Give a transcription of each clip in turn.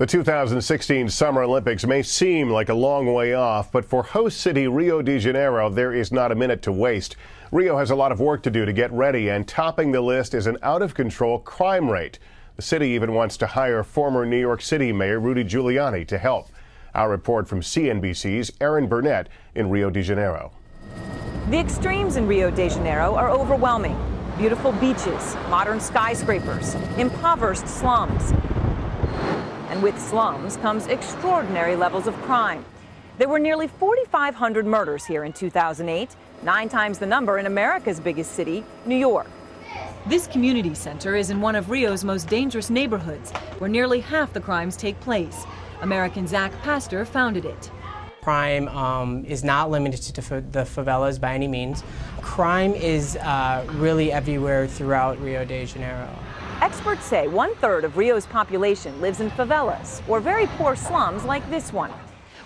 The 2016 Summer Olympics may seem like a long way off, but for host city Rio de Janeiro, there is not a minute to waste. Rio has a lot of work to do to get ready, and topping the list is an out of control crime rate. The city even wants to hire former New York City Mayor Rudy Giuliani to help. Our report from CNBC's Erin Burnett in Rio de Janeiro. The extremes in Rio de Janeiro are overwhelming. Beautiful beaches, modern skyscrapers, impoverished slums, with slums comes extraordinary levels of crime. There were nearly 4,500 murders here in 2008, nine times the number in America's biggest city, New York. This community center is in one of Rio's most dangerous neighborhoods, where nearly half the crimes take place. American Zach Pastor founded it. Crime um, is not limited to the favelas by any means. Crime is uh, really everywhere throughout Rio de Janeiro. Experts say one third of Rio's population lives in favelas or very poor slums like this one.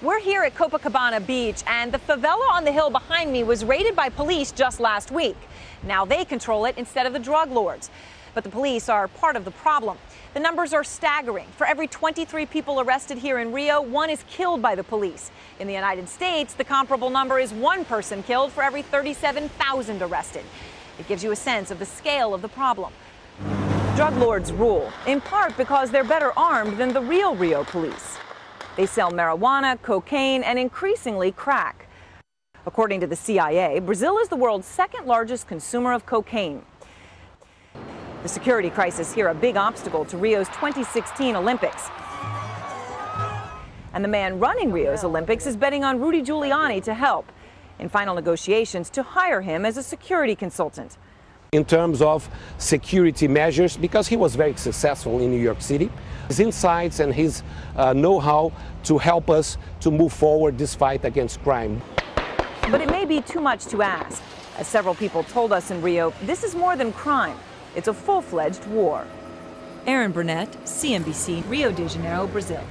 We're here at Copacabana Beach, and the favela on the hill behind me was raided by police just last week. Now they control it instead of the drug lords. But the police are part of the problem. The numbers are staggering. For every 23 people arrested here in Rio, one is killed by the police. In the United States, the comparable number is one person killed for every 37,000 arrested. It gives you a sense of the scale of the problem. Drug lords rule, in part because they're better armed than the real Rio police. They sell marijuana, cocaine, and increasingly crack. According to the CIA, Brazil is the world's second largest consumer of cocaine. The security crisis here a big obstacle to Rio's 2016 Olympics. And the man running Rio's Olympics is betting on Rudy Giuliani to help in final negotiations to hire him as a security consultant in terms of security measures because he was very successful in New York City. His insights and his uh, know-how to help us to move forward this fight against crime. But it may be too much to ask. As several people told us in Rio, this is more than crime. It's a full-fledged war. Erin Burnett, CNBC, Rio de Janeiro, Brazil.